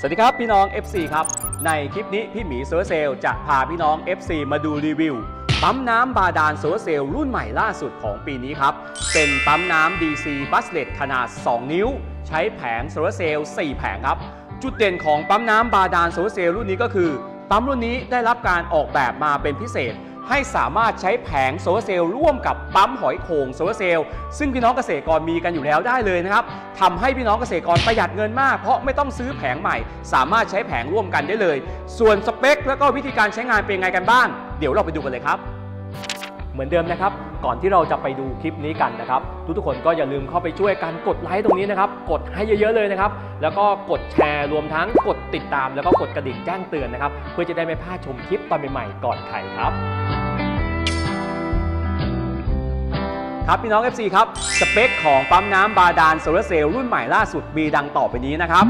สวัสดีครับพี่น้อง FC ครับ ในคลิปนี้พี่หมีโซลาร์เซลล์จะพาพี่น้อง FC มาดูรีวิว ปั๊มน้ำบาดาลโซลาร์เซลล์รุ่นใหม่ล่าสุดของปีนี้ครับ เป็นปั๊มน้ำ DC b u s l e t ขนาด 2 นิ้ว ใช้แผงโซลาร์เซลล์4แผงครับ จุดเด่นของปั๊มน้ำบาดาลโซลาร์เซลล์รุ่นนี้ก็คือ ปั๊มรุ่นนี้ได้รับการออกแบบมาเป็นพิเศษ ให้สามารถใช้แผงโซลาร์เซลล์ร่วมกับปั๊มหอยโข่งโซลาร์เซลล์ซึ่งพี่น้องเกษตรกรมีกันอยู่แล้วได้เลยนะครับทำให้พี่น้องเกษตรกรประหยัดเงินมาก เพราะไม่ต้องซื้อแผงใหม่ สามารถใช้แผงร่วมกันได้เลย ส่วนสเปค แล้วก็วิธีการใช้งานเป็นไงกันบ้าง เดี๋ยวเราไปดูกันเลยครับ เหมือนเดิมนะครับก่อนที่เราจะไปดูคลิปนี้กันนะครับ ทุกๆคนก็อย่าลืมเข้าไปช่วยกันกดไลค์ตรงนี้นะครับ กดให้เยอะๆเลยนะครับ แล้วก็กดแชร์รวมทั้งกดติดตาม แล้วก็กดกระดิ่งแจ้งเตือนนะครับ เพื่อจะได้ไม่พลาดชมคลิปตอนใหม่ๆก่อนใครครับ ครับพี่น้อง FC ครับ สเปคของปั๊มน้ำบาดาลโซลาร์เซลล์รุ่นใหม่ล่าสุดมีดังต่อไปนี้นะครับ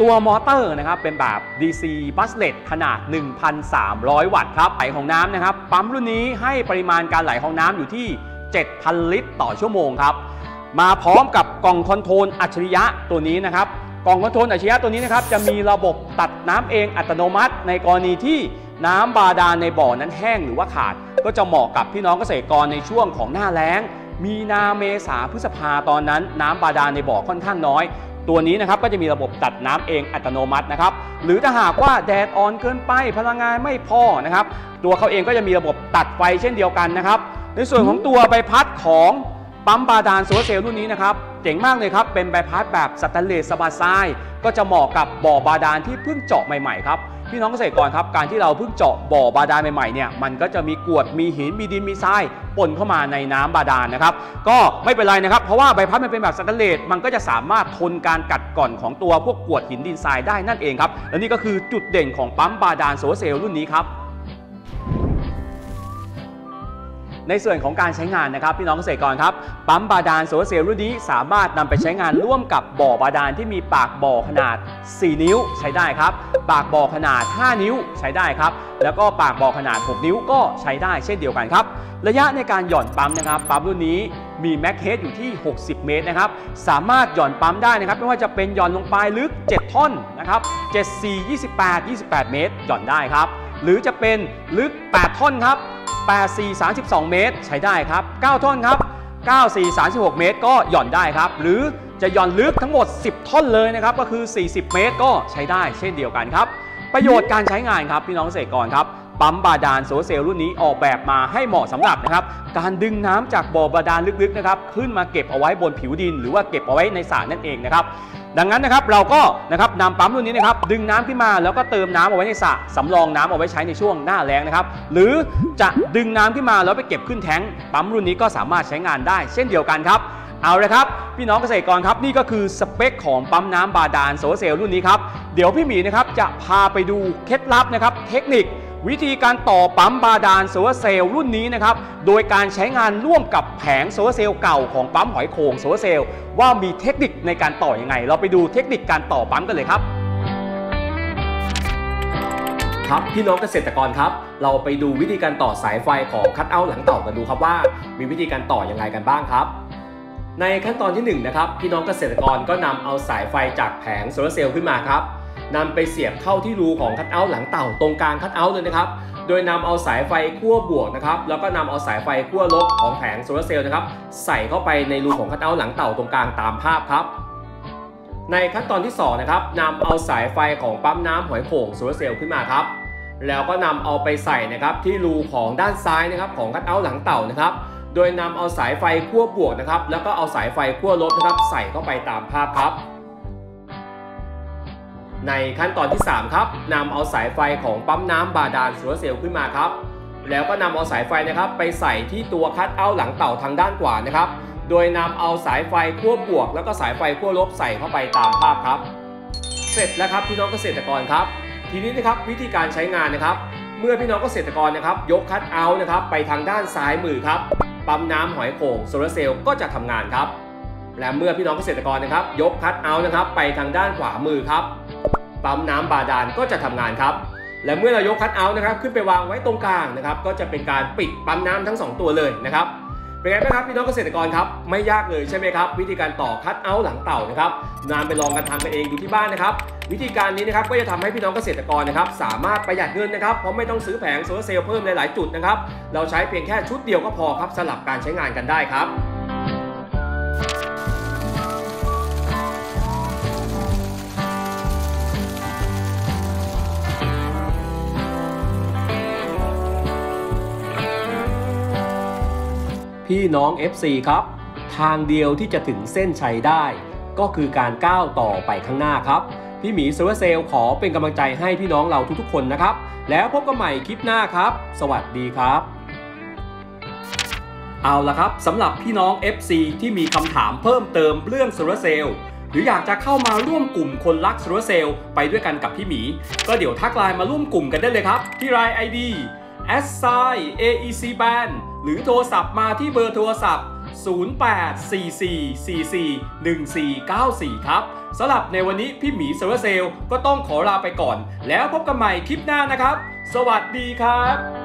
ตัวมอเตอร์นะครับเป็นแบบ DC b u s l e t ขนาด 1,300 วัตต์ครับไหลของน้ำนะครับ ปั๊มรุ่นนี้ให้ปริมาณการไหลของน้ำอยู่ที่ 7,000 ลิตร ต่อชั่วโมงครับ มาพร้อมกับกล่อง control อัจฉริยะตัวนี้นะครับกล่อง control อัจฉริยะตัวนี้นะครับจะมีระบบตัดน้ำเองอัตโนมัติ ในกรณีที่น้ำบาดาลในบ่อนั้นแห้งหรือว่าขาด ก็จะเหมาะกับพี่น้องเกษตรกรในช่วงของหน้าแล้ง มีนาเมษาพฤษภาตอนนั้น น้ำบาดาลในบ่อค่อนข้างน้อย ตัวนี้นะครับก็จะมีระบบตัดน้ำเองอัตโนมัตินะครับ หรือถ้าหากว่าแดดอ่อนเกินไปพลังงานไม่พอนะครับ ตัวเขาเองก็จะมีระบบตัดไฟเช่นเดียวกันนะครับ ในส่วนของตัวใบพัดของปั๊มบาดาลโซลาร์เซลล์รุ่นนี้นะครับเจ๋งมากเลยครับ เป็นใบพัดแบบสแตนเลสสบาทรายก็จะเหมาะกับบ่อบาดาลที่เพิ่งเจาะใหม่ๆครับ พี่น้องเกษตรกรครับการที่เราเพิ่งเจาะบ่อบาดาลใหม่ๆเนี่ยมันก็จะมีกรวดมีหินมีดินมีทรายปนเข้ามาในน้ำบาดาลนะครับ ก็ไม่เป็นไรนะครับ เพราะว่าใบพัดมันเป็นแบบสแตนเลสมันก็จะสามารถทนการกัดกร่อนของตัวพวกกรวดหินดินทรายได้นั่นเองครับและนี่ก็คือจุดเด่นของปั๊มบาดาลโซลาร์เซลล์รุ่นนี้ครับ ในส่วนของการใช้งานนะครับพี่น้องเกษตรกรครับปั๊มบาดาลโซลาร์เซลล์รุ่นนี้สามารถนำไปใช้งานร่วมกับบ่อบาดาลที่มีปากบ่อขนาด 4 นิ้วใช้ได้ครับ ปากบ่อขนาด 5 นิ้วใช้ได้ครับ แล้วก็ปากบ่อขนาด 6 นิ้วก็ใช้ได้เช่นเดียวกันครับ ระยะในการหย่อนปั๊มนะครับปั๊มรุ่นนี้มีแม็กเฮดอยู่ที่ 60 เมตรนะครับ สามารถหย่อนปั๊มได้นะครับ ไม่ว่าจะเป็นหย่อนลงไปลึก 7 ท่อนนะครับ 7 4 28 28 เมตร หย่อนได้ครับ หรือจะเป็นลึก 8 ท่อนครับ 8 4 32 เมตร ใช้ได้ครับ 9 ท่อนครับ 9 4 36 เมตร ก็หย่อนได้ครับ หรือจะหย่อนลึกทั้งหมด 10 ท่อนเลยนะครับ ก็คือ 40 เมตรก็ใช้ได้เช่นเดียวกันครับ ประโยชน์การใช้งานครับพี่น้องเกษตรกรครับปั๊มบาดาลโซลเซลล์รุ่นนี้ออกแบบมาให้เหมาะสำหรับนะครับการดึงน้ำจากบ่อบาดาลลึกๆนะครับขึ้นมาเก็บเอาไว้บนผิวดิน หรือว่าเก็บเอาไว้ในสระนั่นเองนะครับ ดังนั้นนะครับเราก็นะครับนำปั๊มรุ่นนี้นะครับดึงน้ำขึ้นมาแล้วก็เติมน้ำเอาไว้ในสระสำรองน้ำเอาไว้ใช้ในช่วงหน้าแล้งนะครับหรือจะดึงน้ำขึ้นมาแล้วไปเก็บขึ้นแท้งปั๊มรุ่นนี้ก็สามารถใช้งานได้ เช่นเดียวกันครับเอาเลยครับพี่น้องเกษตรกรครับนี่ก็คือสเปคของปั๊มน้ำบาดาลโซลาร์เซลล์รุ่นนี้ครับเดี๋ยวพี่หมีนะครับจะพาไปดูเคล็ดลับนะครับเทคนิค วิธีการต่อปั๊มบาดาลโซลาร์เซลล์รุ่นนี้นะครับ โดยการใช้งานร่วมกับแผงโซลาร์เซลล์เก่าของปั๊มหอยโข่งโซลาร์เซลล์ว่ามีเทคนิคในการต่อยังไง เราไปดูเทคนิคการต่อปั๊มกันเลยครับ ครับพี่น้องเกษตรกรครับ เราไปดูวิธีการต่อสายไฟของคัตเอาท์หลังเต่ากันดูครับว่า มีวิธีการต่อยังไงกันบ้างครับในขั้นตอนที่1นงนะครับพี่น้องเกษตรกรก็นำเอาสายไฟจากแผงโซลาร์เซลล์ขึ้นมาครับ นำไปเสียบเข้าที่รูของคัตเอาท์หลังเต่าตรงกลางคัตเอาท์เลยนะครับ โดยนำเอาสายไฟขั้วบวกนะครับ แล้วก็นำเอาสายไฟขั้วลบของแผงโซลาร์เซลล์นะครับ ใส่เข้าไปในรูของคัตเอาท์หลังเต่าตรงกลางตามภาพครับในขั้นตอนที่2นะครับนำเอาสายไฟของปั๊มน้ำหอยโข่งโซลาร์เซลล์ขึ้นมาครับ แล้วก็นำเอาไปใส่นะครับที่รูของด้านซ้ายนะครับของคัตเอาท์หลังเต่านะครับ โดยนำเอาสายไฟขั้วบวกนะครับ แล้วก็เอาสายไฟขั้วลบนะครับ ใส่เข้าไปตามภาพครับ ในขั้นตอนที่ 3 ครับนำเอาสายไฟของปั๊มน้ำบาดาลโซลาร์เซลล์ขึ้นมาครับ แล้วก็นำเอาสายไฟนะครับ ไปใส่ที่ตัวคัตเอาท์หลังเต่าทางด้านขวานะครับ โดยนำเอาสายไฟขั้วบวก แล้วก็สายไฟขั้วลบใส่เข้าไปตามภาพครับ เสร็จแล้วครับพี่น้องเกษตรกรครับ ทีนี้นะครับวิธีการใช้งานนะครับ เมื่อพี่น้องเกษตรกรนะครับ ยกคัตเอาท์นะครับ ไปทางด้านซ้ายมือครับปั๊มน้ำหอยโข่งโซลาร์เซลล์ก็จะทำงานครับ และเมื่อพี่น้องเกษตรกรนะครับ ยกคัตเอาท์นะครับ ไปทางด้านขวามือครับ ปั๊มน้ำบาดาลก็จะทำงานครับ และเมื่อเรายกคัตเอาท์นะครับขึ้นไปวางไว้ตรงกลางนะครับ ก็จะเป็นการปิดปั๊มน้ำทั้ง 2 ตัวเลยนะครับเป็นไงบ้างครับพี่น้องเกษตรกรครับไม่ยากเลยใช่ไหมครับ วิธีการต่อคัดเอาท์หลังเต่านะครับนานไปลองกันทำกันเองดูที่บ้านนะครับ วิธีการนี้นะครับก็จะทำให้พี่น้องเกษตรกรนะครับ สามารถประหยัดเงินนะครับเพราะไม่ต้องซื้อแผงโซลาร์เซลล์เพิ่มหลายๆจุดนะครับเราใช้เพียงแค่ชุดเดียวก็พอครับสลับการใช้งานกันได้ครับ พี่น้อง FC ครับ ทางเดียวที่จะถึงเส้นชัยได้ ก็คือการก้าวต่อไปข้างหน้าครับ พี่หมีโซลาร์เซลขอเป็นกำลังใจให้พี่น้องเราทุกๆคนนะครับ แล้วพบกันใหม่คลิปหน้าครับ สวัสดีครับ เอาละครับสำหรับพี่น้อง FC ที่มีคำถามเพิ่มเติมเรื่องโซลาร์เซลล์หรืออยากจะเข้ามาร่วมกลุ่มคนรักโซลาร์เซลล์ไปด้วยกันกับพี่หมี ก็เดี๋ยวทักไลน์มาร่วมกลุ่มกันได้เลยครับ ที่ไลน์ ID s i AEC Band หรือโทรศัพท์มาที่เบอร์โทรศัพท์ 0844441494 ครับสำหรับในวันนี้พี่หมีเซเวอร์เซลล์ก็ต้องขอลาไปก่อน แล้วพบกันใหม่คลิปหน้านะครับ สวัสดีครับ